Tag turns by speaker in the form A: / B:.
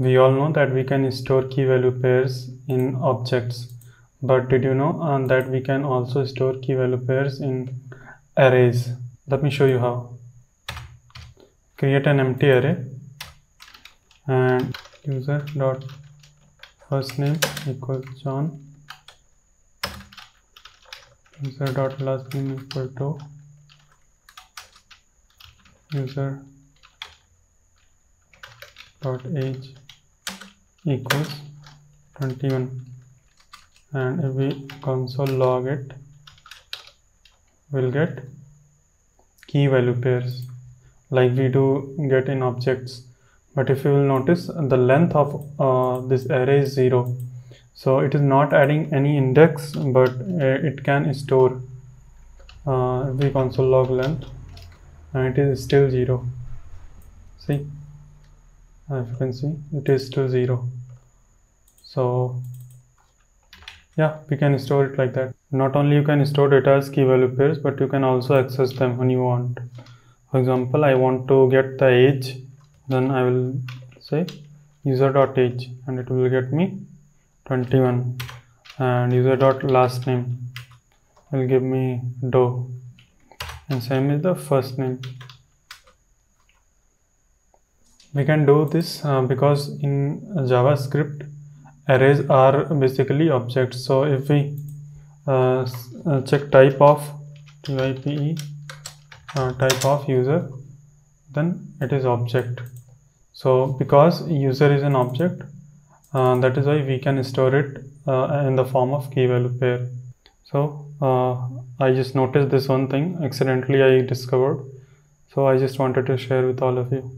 A: we all know that we can store key value pairs in objects but did you know uh, that we can also store key value pairs in arrays? Let me show you how. Create an empty array and user dot first name equals john. User dot last name equal to user dot age equals 21 and if we console log it we'll get key value pairs. Like we do get in objects. But if you will notice the length of uh, this array is 0 so it is not adding any index but uh, it can store uh, we console log length and it is still 0 see? As you can see it is still 0 so yeah we can store it like that. Not only you can store data as key value pairs but you can also access them when you want. For example i want to get the age then i will say user dot age and it will get me 21 and user dot last name will give me doe and same is the first name. We can do this uh, because in javascript arrays are basically objects. So if we uh, uh check type of type uh, type of user then it is object. So because user is an object uh, that is why we can store it uh, in the form of key value pair. So uh, I just noticed this one thing. Accidentally I discovered. So I just wanted to share with all of you